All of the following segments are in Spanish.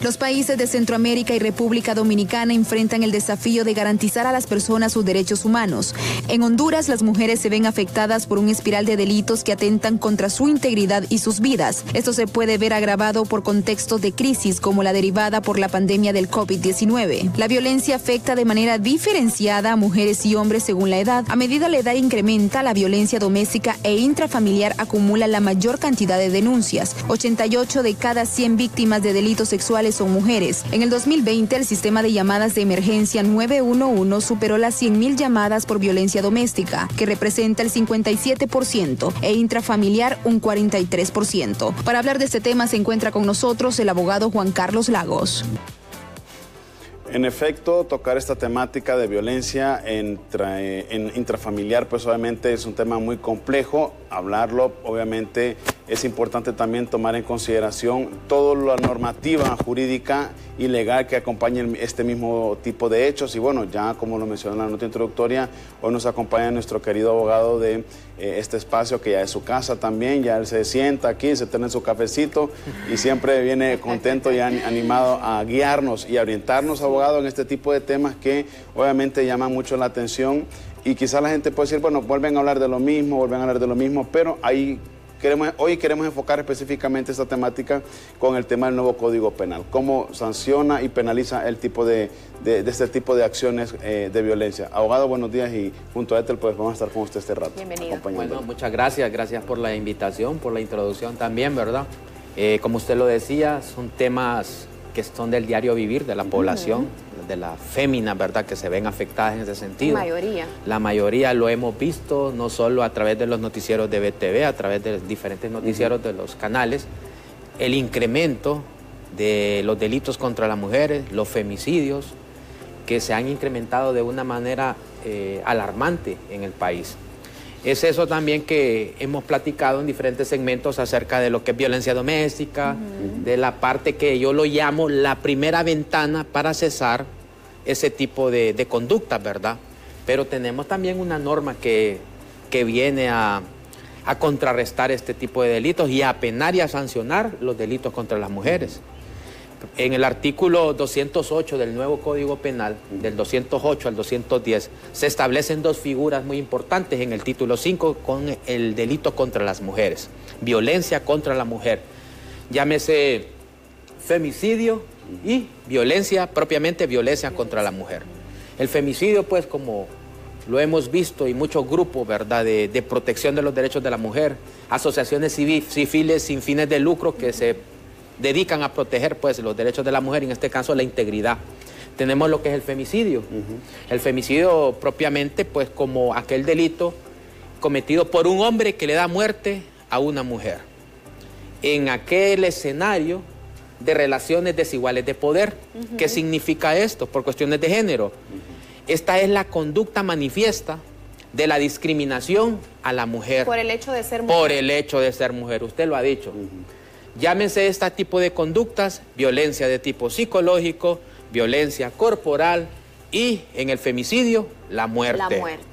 Los países de Centroamérica y República Dominicana enfrentan el desafío de garantizar a las personas sus derechos humanos. En Honduras, las mujeres se ven afectadas por un espiral de delitos que atentan contra su integridad y sus vidas. Esto se puede ver agravado por contextos de crisis como la derivada por la pandemia del COVID-19. La violencia afecta de manera diferenciada a mujeres y hombres según la edad. A medida la edad incrementa, la violencia doméstica e intrafamiliar acumula la mayor cantidad de denuncias. 88 de cada 100 víctimas de delitos sexuales son mujeres. En el 2020, el sistema de llamadas de emergencia 911 superó las 100.000 llamadas por violencia doméstica, que representa el 57%, e intrafamiliar un 43%. Para hablar de este tema se encuentra con nosotros el abogado Juan Carlos Lagos. En efecto, tocar esta temática de violencia en intrafamiliar, pues obviamente es un tema muy complejo. Hablarlo, obviamente, es importante también tomar en consideración toda la normativa jurídica y legal que acompaña este mismo tipo de hechos. Y bueno, ya como lo mencioné en la nota introductoria, hoy nos acompaña nuestro querido abogado de eh, este espacio, que ya es su casa también, ya él se sienta aquí, se tiene su cafecito y siempre viene contento y animado a guiarnos y a orientarnos, abogado, en este tipo de temas que obviamente llaman mucho la atención. Y quizás la gente puede decir, bueno, vuelven a hablar de lo mismo, vuelven a hablar de lo mismo, pero hay hoy queremos enfocar específicamente esta temática con el tema del nuevo Código Penal. ¿Cómo sanciona y penaliza el tipo de, este tipo de acciones eh, de violencia? Abogado, buenos días y junto a Ethel, pues vamos a estar con usted este rato. Bienvenido. Bueno, muchas gracias. Gracias por la invitación, por la introducción también, ¿verdad? Eh, como usted lo decía, son temas que son del diario vivir de la población de las féminas, ¿verdad?, que se ven afectadas en ese sentido. La mayoría. La mayoría lo hemos visto, no solo a través de los noticieros de BTV, a través de diferentes noticieros de los canales, el incremento de los delitos contra las mujeres, los femicidios, que se han incrementado de una manera eh, alarmante en el país. Es eso también que hemos platicado en diferentes segmentos acerca de lo que es violencia doméstica, de la parte que yo lo llamo la primera ventana para cesar ese tipo de, de conductas, ¿verdad? Pero tenemos también una norma que, viene a, contrarrestar este tipo de delitos y a penar y a sancionar los delitos contra las mujeres. En el artículo 208 del nuevo Código Penal, del 208 al 210, se establecen dos figuras muy importantes en el título 5 con el delito contra las mujeres, violencia contra la mujer. Llámese femicidio, y violencia, propiamente violencia contra la mujer. El femicidio, pues, como lo hemos visto y muchos grupos, ¿verdad?, de, protección de los derechos de la mujer, asociaciones civiles sin fines de lucro que se dedican a proteger, pues, los derechos de la mujer, en este caso la integridad. Tenemos lo que es el femicidio. El femicidio propiamente, pues, como aquel delito cometido por un hombre que le da muerte a una mujer. En aquel escenario de relaciones desiguales de poder. ¿Qué significa esto? Por cuestiones de género. Esta es la conducta manifiesta de la discriminación a la mujer. Por el hecho de ser mujer. Por el hecho de ser mujer, usted lo ha dicho. Llámense este tipo de conductas, violencia de tipo psicológico, violencia corporal y en el femicidio, la muerte. La muerte.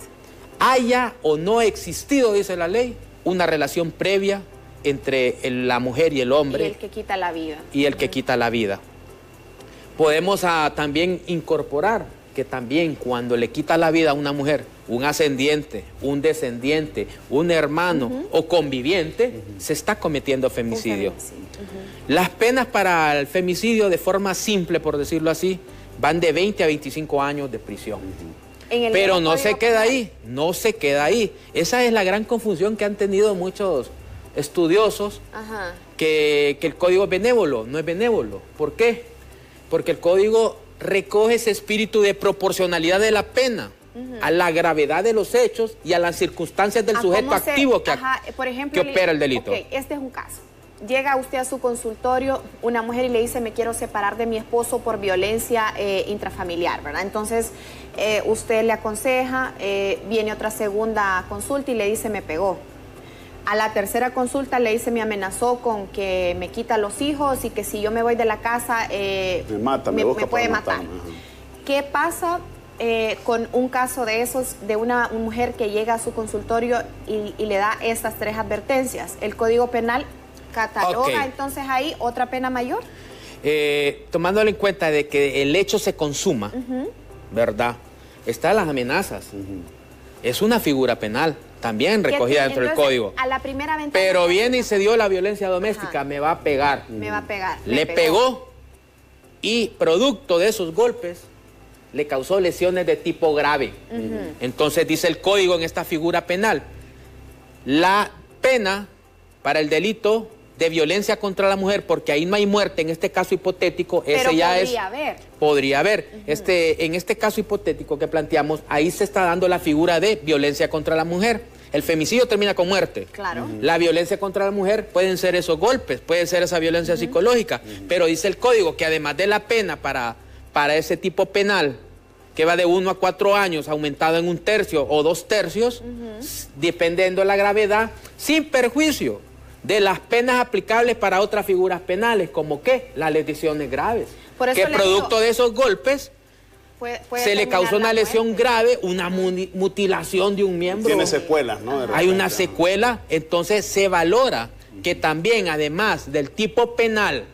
Haya o no existido, dice la ley, una relación previa entre la mujer y el hombre. Y el que quita la vida. Y el que quita la vida. Podemos ah, también incorporar que también cuando le quita la vida a una mujer, un ascendiente, un descendiente, un hermano o conviviente, se está cometiendo femicidio. Las penas para el femicidio, de forma simple, por decirlo así, van de 20 a 25 años de prisión. Pero no se queda ahí, no se queda ahí. Esa es la gran confusión que han tenido muchos estudiosos Que, el código es benévolo. No es benévolo. ¿Por qué? Porque el código recoge ese espíritu de proporcionalidad de la pena. a la gravedad de los hechos y a las circunstancias del sujeto activo que, Por ejemplo, que opera el delito. este es un caso. Llega usted a su consultorio, una mujer y le dice, me quiero separar de mi esposo por violencia eh, intrafamiliar, ¿verdad? Entonces, eh, usted le aconseja, eh, viene otra segunda consulta y le dice, me pegó. A la tercera consulta le dice, me amenazó con que me quita los hijos y que si yo me voy de la casa eh, me, mata, me, puede matar. ¿Qué pasa eh, con un caso de esos, de una mujer que llega a su consultorio y, le da estas tres advertencias? ¿El Código Penal cataloga entonces ahí otra pena mayor? Eh, tomándole en cuenta de que el hecho se consuma, ¿verdad? Están las amenazas. Es una figura penal, también recogida dentro del código. A la primera ventana. Pero viene y se dio la violencia doméstica, me va a pegar. Me va a pegar. Le pegó. y producto de esos golpes le causó lesiones de tipo grave. Entonces dice el código en esta figura penal, la pena para el delito de violencia contra la mujer, porque ahí no hay muerte, en este caso hipotético, ese ya podría es... Haber. Podría haber. este, en este caso hipotético que planteamos, ahí se está dando la figura de violencia contra la mujer. El femicidio termina con muerte. Claro. La violencia contra la mujer pueden ser esos golpes, puede ser esa violencia psicológica, pero dice el código que además de la pena para, para ese tipo penal, que va de uno a cuatro años, aumentado en un tercio o dos tercios, dependiendo de la gravedad, sin perjuicio de las penas aplicables para otras figuras penales, como que las lesiones graves. que producto de esos golpes se le causó una lesión grave, una mutilación de un miembro. Tiene secuelas, ¿no? Hay una secuela, entonces se valora que también, además del tipo penal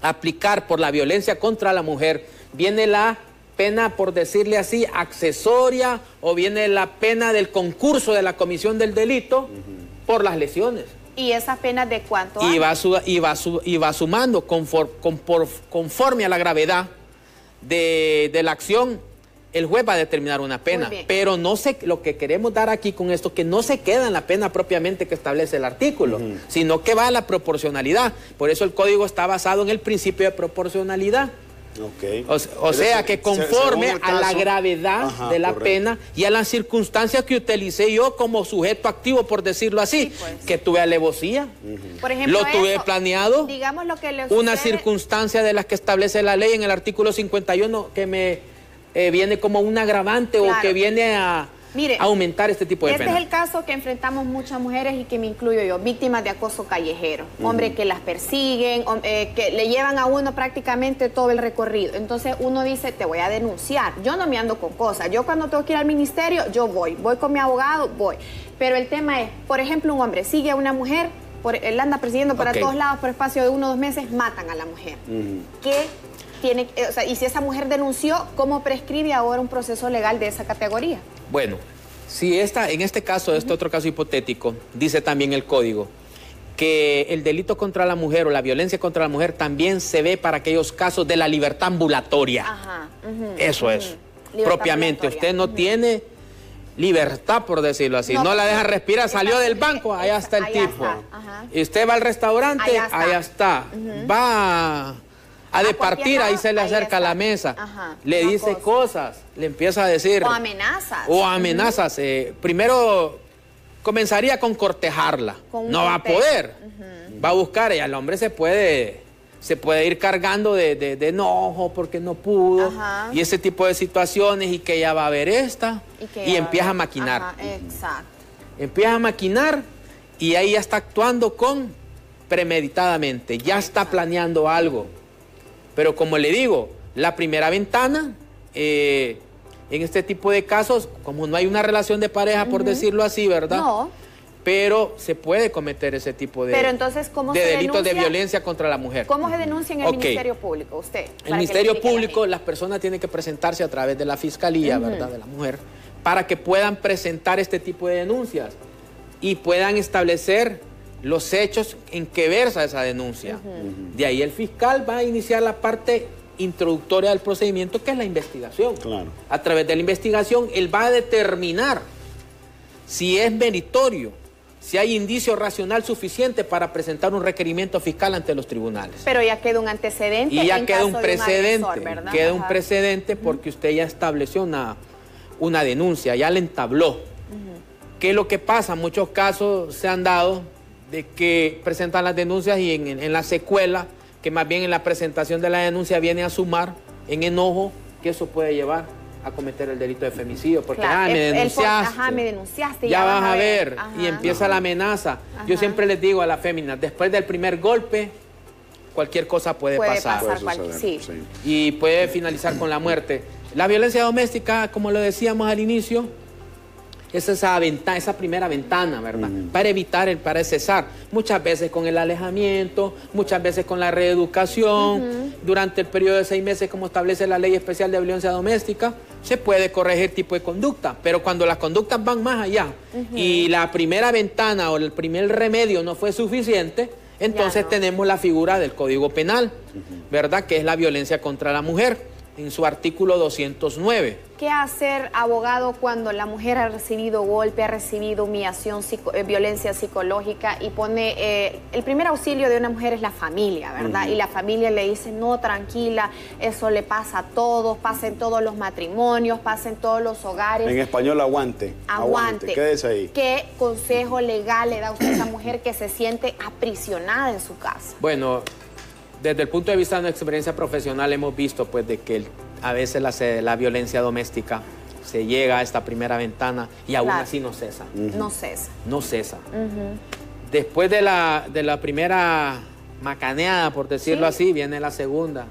aplicar por la violencia contra la mujer, viene la pena, por decirle así, accesoria o viene la pena del concurso de la comisión del delito por las lesiones. ¿Y esas penas de cuánto? Y va, y va, y va sumando conforme a la gravedad de, la acción, el juez va a determinar una pena. Pero no sé, lo que queremos dar aquí con esto, que no se queda en la pena propiamente que establece el artículo, sino que va a la proporcionalidad. Por eso el código está basado en el principio de proporcionalidad. O, sea que conforme a la gravedad de la pena y a las circunstancias que utilicé yo como sujeto activo, por decirlo así, pues. que tuve alevosía, por ejemplo, lo tuve planeado, digamos lo que una circunstancia de las que establece la ley en el artículo 51 que me eh, viene como un agravante o que viene a Mire, aumentar este tipo de este es el caso que enfrentamos muchas mujeres y que me incluyo yo, víctimas de acoso callejero. Hombres que las persiguen, eh, que le llevan a uno prácticamente todo el recorrido. Entonces uno dice, te voy a denunciar. Yo no me ando con cosas. Yo cuando tengo que ir al ministerio, yo voy. Voy con mi abogado, voy. Pero el tema es, por ejemplo, un hombre sigue a una mujer, por, él anda persiguiendo para todos lados por espacio de uno o dos meses, matan a la mujer. ¿Qué tiene, eh, o sea, y si esa mujer denunció, ¿cómo prescribe ahora un proceso legal de esa categoría? Bueno, si esta, en este caso, este otro caso hipotético, dice también el código que el delito contra la mujer o la violencia contra la mujer también se ve para aquellos casos de la libertad ambulatoria. Ajá, Eso es. Propiamente, usted no tiene libertad, por decirlo así. No, la deja respirar, salió del banco, allá está el tipo. Y usted va al restaurante, allá está. Va de partir, ahí se le acerca a la mesa, le dice cosas, le empieza a decir... O amenazas. O amenazas. Eh, primero comenzaría con cortejarla. no va a poder. Va a buscar, y al hombre se puede, se puede ir cargando de, enojo porque no pudo. Y ese tipo de situaciones y que ella va a ver esta. Y, empieza a maquinar. exacto. Empieza a maquinar y ahí ya está actuando con premeditadamente, ya está planeando algo. Pero como le digo, la primera ventana, eh, en este tipo de casos, como no hay una relación de pareja, por decirlo así, ¿verdad? No. Pero se puede cometer ese tipo de, Pero entonces, ¿cómo de delitos de violencia contra la mujer. ¿Cómo se denuncia en el Ministerio Público usted? El Ministerio Público, las personas tienen que presentarse a través de la Fiscalía, ¿verdad? De la mujer, para que puedan presentar este tipo de denuncias y puedan establecer los hechos en que versa esa denuncia. De ahí el fiscal va a iniciar la parte introductoria del procedimiento, que es la investigación. A través de la investigación, él va a determinar si es meritorio, si hay indicio racional suficiente para presentar un requerimiento fiscal ante los tribunales. Pero ya queda un antecedente. Y ya queda un precedente. queda un precedente porque usted ya estableció una, una denuncia, ya le entabló. ¿Qué es lo que pasa? Muchos casos se han dado de que presentan las denuncias y en, la secuela, que más bien en la presentación de la denuncia viene a sumar en enojo que eso puede llevar a cometer el delito de femicidio, porque ah, me denunciaste. me denunciaste. Ya, vas a ver, y empieza la amenaza. Yo siempre les digo a las féminas, después del primer golpe, cualquier cosa puede, pasar. Y puede finalizar con la muerte. La violencia doméstica, como lo decíamos al inicio, Es esa ventana, esa primera ventana, ¿verdad? Para evitar el, para cesar. Muchas veces con el alejamiento, muchas veces con la reeducación. Durante el periodo de seis meses, como establece la ley especial de violencia doméstica, se puede corregir tipo de conducta. Pero cuando las conductas van más allá y la primera ventana o el primer remedio no fue suficiente, entonces tenemos la figura del Código Penal, ¿verdad? Que es la violencia contra la mujer en su artículo 209. ¿Qué hacer, abogado, cuando la mujer ha recibido golpe, ha recibido humillación, eh, violencia psicológica y pone, eh, el primer auxilio de una mujer es la familia, ¿verdad? Y la familia le dice, no, tranquila, eso le pasa a todos, pasa en todos los matrimonios, pasa en todos los hogares. En español, aguante. Aguante. aguante. Quédese ahí. ¿Qué consejo legal le da usted a esa mujer que se siente aprisionada en su casa? Bueno, desde el punto de vista de nuestra experiencia profesional hemos visto pues de que a veces la, la, violencia doméstica se llega a esta primera ventana y aún así no cesa. No cesa. No cesa. Después de la, de la primera macaneada, por decirlo así, viene la segunda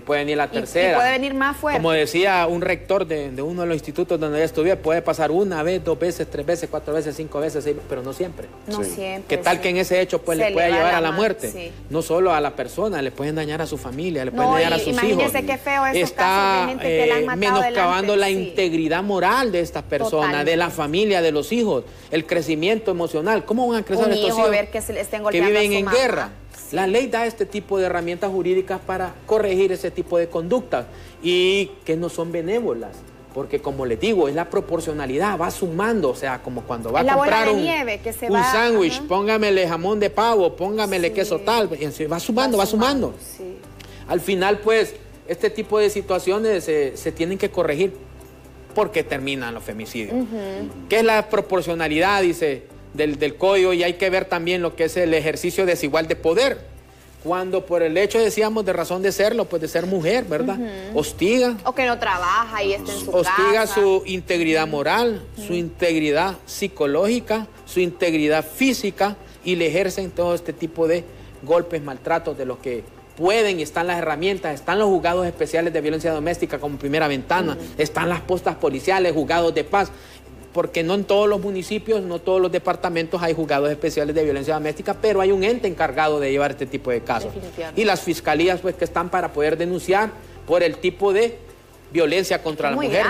puede venir la tercera. Y, puede venir más fuerte. Como decía un rector de, uno de los institutos donde yo estuve, puede pasar una vez, dos veces, tres veces, cuatro veces, cinco veces, pero no siempre. No siempre. ¿Qué tal que en ese hecho pues, le puede llevar a la muerte? No solo a la persona, le pueden dañar a su familia, le pueden dañar a sus hijos. Imagínese qué feo esos Está casos de gente que la han eh, menoscabando la integridad moral de estas personas, de la familia, de los hijos, el crecimiento emocional. ¿Cómo van a crecer estos hijos ver que, se estén que viven en guerra? La ley da este tipo de herramientas jurídicas para corregir ese tipo de conductas y que no son benévolas. Porque como les digo, es la proporcionalidad, va sumando, o sea, como cuando va a comprar un, sándwich, póngamele jamón de pavo, póngamele queso tal, va sumando, va sumando. Al final, pues, este tipo de situaciones se, tienen que corregir porque terminan los femicidios. ¿Qué es la proporcionalidad? Dice, del, del código y hay que ver también lo que es el ejercicio desigual de poder. Cuando por el hecho, decíamos, de razón de serlo, pues de ser mujer, ¿verdad? Hostiga. O que no trabaja y está en su Hostiga su integridad moral, su integridad psicológica, su integridad física y le ejercen todo este tipo de golpes, maltratos de los que pueden y están las herramientas, están los juzgados especiales de violencia doméstica como primera ventana, están las postas policiales, juzgados de paz porque no en todos los municipios, no todos los departamentos hay juzgados especiales de violencia doméstica, pero hay un ente encargado de llevar este tipo de casos. Y las fiscalías pues que están para poder denunciar por el tipo de violencia contra la mujer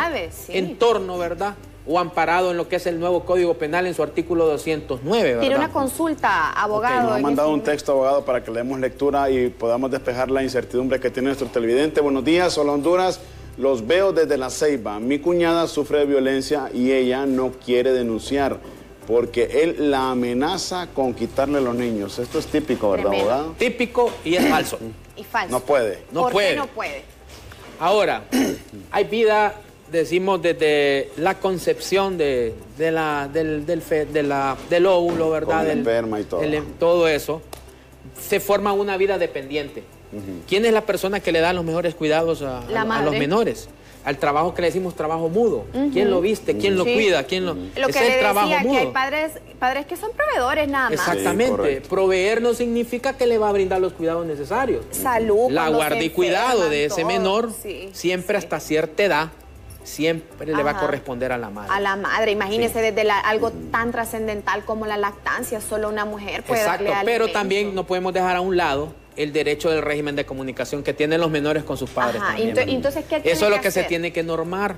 en torno, ¿verdad? o amparado en lo que es el nuevo Código Penal en su artículo 209. ¿verdad? Tiene una consulta, abogado. nos ha mandado un texto, abogado, para que le demos lectura y podamos despejar la incertidumbre que tiene nuestro televidente. Buenos días, hola Honduras. Los veo desde la ceiba. Mi cuñada sufre de violencia y ella no quiere denunciar porque él la amenaza con quitarle los niños. Esto es típico, ¿verdad, abogado? Típico y es falso. y falso. No puede. No ¿Por puede. Qué no puede? Ahora, hay vida, decimos, desde la concepción de, la, del, del, de la, del óvulo, ¿verdad? Con enferma y todo. todo eso. Se forma una vida dependiente. ¿Quién es la persona que le da los mejores cuidados a, los menores? Al trabajo que le decimos trabajo mudo. ¿Quién lo viste? ¿Quién lo cuida? ¿Quién lo... lo es que el trabajo decía, que hay padres, padres que son proveedores nada más. Exactamente. Proveer no significa que le va a brindar los cuidados necesarios. Salud. La guarda y cuidado de ese menor siempre hasta cierta edad siempre le va a corresponder a la madre. A la madre, imagínese desde algo tan trascendental como la lactancia, solo una mujer puede Exacto, pero también no podemos dejar a un lado el derecho del régimen de comunicación que tienen los menores con sus padres. entonces, ¿qué Eso es lo que, se tiene que normar.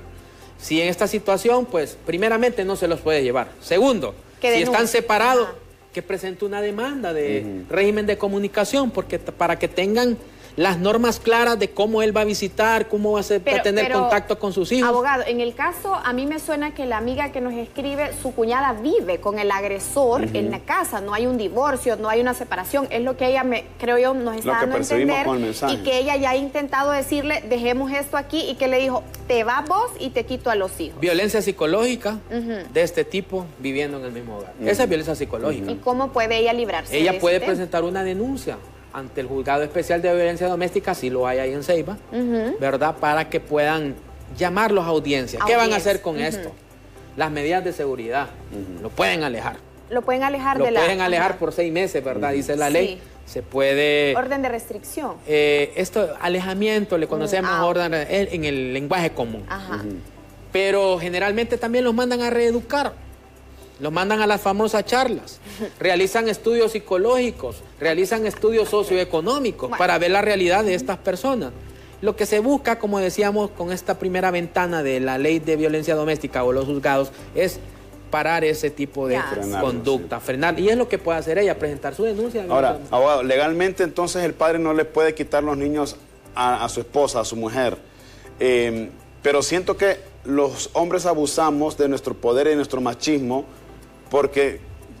Si en esta situación, pues, primeramente no se los puede llevar. Segundo, si están separados, que presente una demanda de régimen de comunicación, porque para que tengan las normas claras de cómo él va a visitar, cómo va a, tener contacto con sus hijos. Abogado, en el caso, a mí me suena que la amiga que nos escribe, su cuñada vive con el agresor en la casa, no hay un divorcio, no hay una separación, es lo que ella, me, creo yo, nos está dando a entender. Y que ella ya ha intentado decirle, dejemos esto aquí, y que le dijo, te vas vos y te quito a los hijos. Violencia psicológica de este tipo viviendo en el mismo hogar. Esa es violencia psicológica. ¿Y cómo puede ella librarse? Ella puede presentar una denuncia ante el juzgado especial de violencia doméstica, si lo hay ahí en Ceiba, ¿verdad? Para que puedan llamarlos a audiencia. ¿Qué van a hacer con esto? Las medidas de seguridad. Lo pueden alejar. Lo pueden alejar de la... Lo pueden alejar por seis meses, ¿verdad? Dice la ley. Se puede... Orden de restricción. Eh, esto, alejamiento, le conocemos ah, orden en el lenguaje común. Ajá pero generalmente también los mandan a reeducar. Los mandan a las famosas charlas, realizan estudios psicológicos, realizan estudios socioeconómicos para ver la realidad de estas personas. Lo que se busca, como decíamos, con esta primera ventana de la ley de violencia doméstica o los juzgados, es parar ese tipo de conducta, frenar. Y es lo que puede hacer ella, presentar su denuncia. Ahora, abogado, legalmente entonces el padre no le puede quitar los niños a, su esposa, a su mujer. Eh, pero siento que los hombres abusamos de nuestro poder y de nuestro machismo porque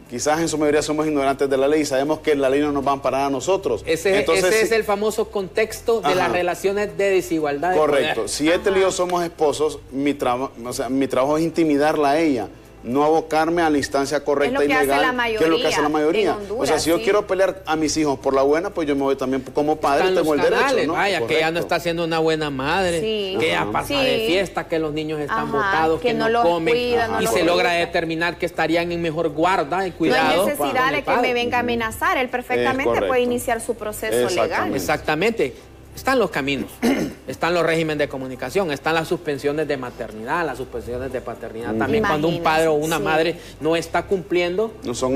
quizás en su mayoría somos ignorantes de la ley y sabemos que la ley no nos va a amparar a nosotros. Ese, es el famoso contexto de las relaciones de desigualdad. Correcto. si él y yo somos esposos, mi, o sea, mi trabajo es intimidarla a ella no abocarme a la instancia correcta y legal, que es lo que hace la mayoría. o sea, si yo quiero pelear a mis hijos por la buena, pues yo me voy también como padre, tengo el derecho, ¿no? Vaya, que ella no está siendo una buena madre, que ella pasa de fiesta, que los niños están botados, que, no, comen y se logra determinar que estarían en mejor guarda y cuidado. No hay necesidad de que me venga a amenazar, él perfectamente puede iniciar su proceso legal. Exactamente. Están los caminos, están los regímenes de comunicación, están las suspensiones de maternidad, las suspensiones de paternidad. También cuando un padre o una madre no está cumpliendo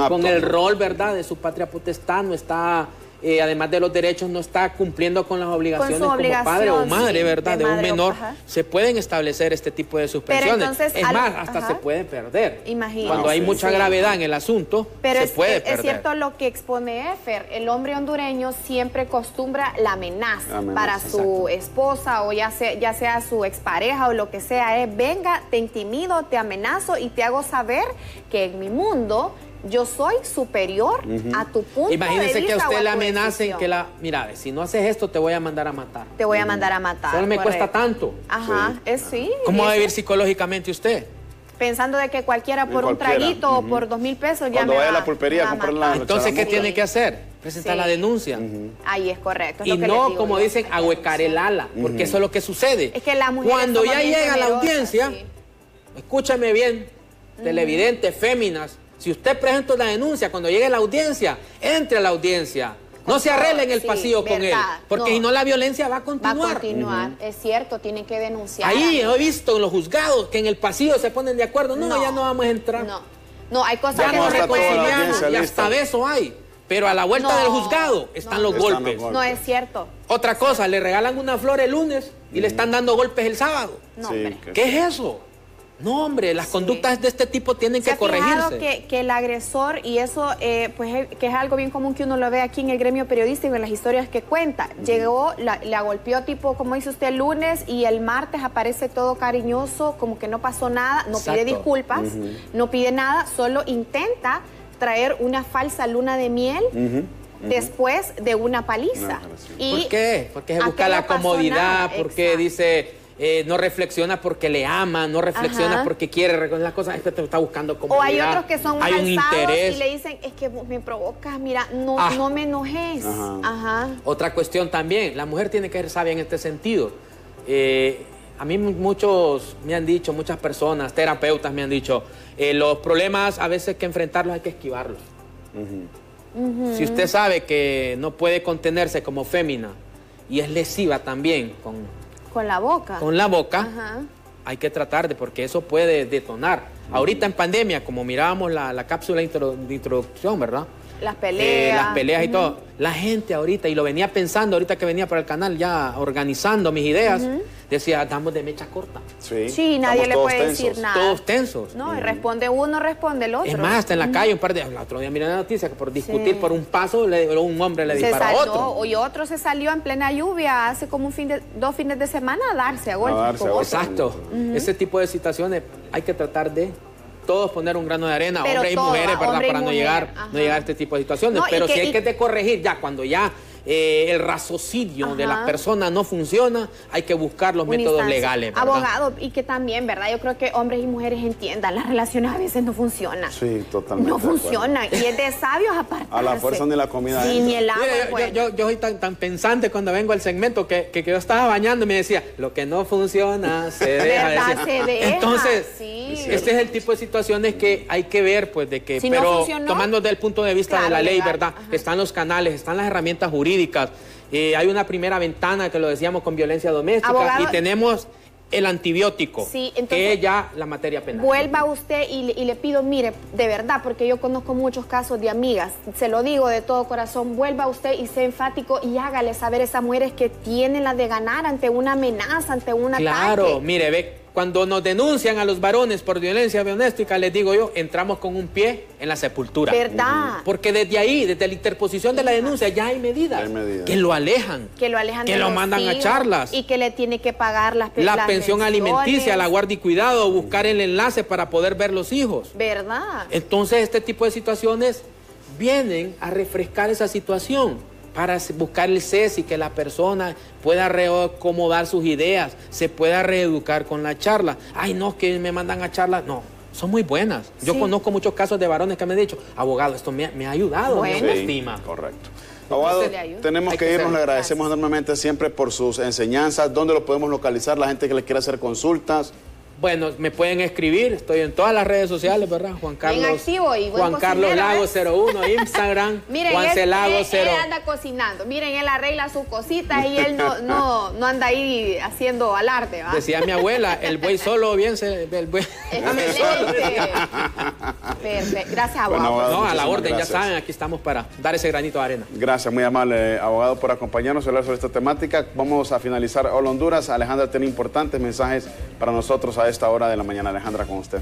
con el rol, ¿verdad?, de su patria potestad, no está eh, además de los derechos, no está cumpliendo con las obligaciones como padre o madre, ¿verdad? De, un menor, se pueden establecer este tipo de suspensiones. es más, hasta se puede perder. Cuando hay mucha gravedad en el asunto, se puede es, perder. Es cierto lo que expone Efer, el hombre hondureño siempre acostumbra la amenaza, para su esposa o ya sea, ya sea su expareja o lo que sea, es venga, te intimido, te amenazo y te hago saber que en mi mundo yo soy superior a tu punto Imagínese de vista que a usted le amenacen que la, mira, si no haces esto te voy a mandar a matar. Te voy a mandar a matar. Solo me cuesta tanto. Ajá, es sí. ¿Cómo va a vivir psicológicamente usted? Pensando de que cualquiera por un traguito o por dos mil pesos ya Cuando me vaya a la pulpería a comprar la Entonces, ¿qué tiene que hacer? Presentar la denuncia. Ahí es correcto. y no, como dicen, ahuecar el ala, porque eso es lo que sucede. Es que la mujer Cuando ya llega a la audiencia, escúchame bien, televidentes, féminas, si usted presenta una denuncia, cuando llegue la audiencia, entre a la audiencia. No se arregle en el pasillo con él, porque si no la violencia va a continuar. Va a continuar, es cierto, tiene que denunciar. Ahí he visto en los juzgados que en el pasillo se ponen de acuerdo, no, ya no vamos a entrar. No, no hay cosas que no reconciliamos y hasta de eso hay. Pero a la vuelta del juzgado están, los, golpes. No es cierto. Otra cosa, le regalan una flor el lunes y le están dando golpes el sábado. No, ¿Qué es eso? No, hombre, las conductas de este tipo tienen que corregirse. Que, que el agresor, y eso eh, pues que es algo bien común que uno lo ve aquí en el gremio periodístico, en las historias que cuenta. Llegó, la, la, golpeó tipo, como dice usted, el lunes y el martes aparece todo cariñoso, como que no pasó nada, no pide disculpas, no pide nada, solo intenta traer una falsa luna de miel. Después de una paliza. y ¿Por qué? Porque se busca la comodidad, porque dice, eh, no reflexiona porque le ama, no reflexiona porque quiere reconocer las cosas, este te está buscando como O hay otros que son hay un interés. y le dicen, es que me provocas, mira, no, ah. no me enojes. Ajá. Otra cuestión también, la mujer tiene que ser sabia en este sentido. Eh, a mí muchos me han dicho, muchas personas, terapeutas me han dicho, eh, los problemas a veces que enfrentarlos hay que esquivarlos. Si usted sabe que no puede contenerse como fémina y es lesiva también con con la boca. Con la boca. Hay que tratar de, porque eso puede detonar. Ahorita en pandemia, como mirábamos la, cápsula de introducción, ¿verdad? Las peleas. Eh, las peleas y todo. La gente ahorita, y lo venía pensando ahorita que venía para el canal, ya organizando mis ideas, decía, damos de mecha corta. Sí, sí nadie le puede decir nada. Todos tensos. No, y responde uno, responde el otro. Es más, está en la calle un par de... El otro día miré la noticia que por discutir por un paso, le, un hombre le disparó a otro. Y otro se salió en plena lluvia hace como un fin de, dos fines de semana a darse a golpes. Exacto. Ese tipo de situaciones hay que tratar de todos poner un grano de arena, hombres y mujeres, ¿verdad? Para no llegar, no llegar a este tipo de situaciones. Pero si hay que corregir ya, cuando ya eh, el raciocinio de la persona no funciona, hay que buscar los métodos legales. Abogado, y que también, ¿verdad? Yo creo que hombres y mujeres entiendan, las relaciones a veces no funcionan. Sí, totalmente. No funcionan. Y es de sabios aparte. A la fuerza ni la comida. Sí, ni el agua. Pues. yo, soy tan, tan pensante cuando vengo al segmento que, que, yo estaba bañando y me decía, lo que no funciona se deja. Se deja. Entonces, este es el tipo de situaciones que hay que ver, pues, de que, pero tomando desde el punto de vista de la ley, ¿verdad? Están los canales, están las herramientas jurídicas. Eh, hay una primera ventana que lo decíamos con violencia doméstica y tenemos el antibiótico, Sí, entonces- que es ya la materia penal. Vuelva usted y, le- y le pido, mire, de verdad, porque yo conozco muchos casos de amigas, se lo digo de todo corazón, vuelva usted y sea enfático y hágale saber a esas mujeres que tienen la de ganar ante una amenaza, ante un Claro, ataque. mire, ve, cuando nos denuncian a los varones por violencia doméstica, les digo yo, entramos con un pie en la sepultura. ¿Verdad? Porque desde ahí, desde la interposición de la denuncia, ya hay medidas, Ya hay medidas. que lo alejan. Que lo alejan Que de lo mandan a charlas. Y que le tiene que pagar las pe- La las pensión alimenticia, la pensiones. guardia y cuidado, buscar el enlace para poder ver los hijos. ¿Verdad? Entonces, este tipo de situaciones vienen a refrescar esa situación para buscar el cese y que la persona pueda reacomodar sus ideas, se pueda reeducar con la charla. Ay, no, que me mandan a charlas. No, son muy buenas. Yo Sí. conozco muchos casos de varones que me han dicho, abogado, esto me, ha- me ha ayudado, Bueno. Sí, autoestima. correcto. Abogado, tenemos Hay que que irnos, le agradecemos enormemente siempre por sus enseñanzas, dónde lo podemos localizar, la gente que le quiera hacer consultas. Bueno, me pueden escribir, estoy en todas las redes sociales, ¿verdad? Juan Carlos. activo y buen Juan Carlos Lago ¿eh? 01, Instagram. Miren, Juan él. Lago él- 0. él anda cocinando. Miren, él arregla sus cositas y él no, no, no anda ahí haciendo alarde, ¿va? Decía mi abuela, el buey solo bien se. El buey. Perfecto. Gracias, Bueno, abogado. abogado. No, a la orden, gracias. ya saben, aquí estamos para dar ese granito de arena. Gracias, muy amable, abogado, por acompañarnos y hablar sobre esta temática. Vamos a finalizar Hola Honduras. Alejandra tiene importantes mensajes para nosotros a esta hora de la mañana. Alejandra, con usted.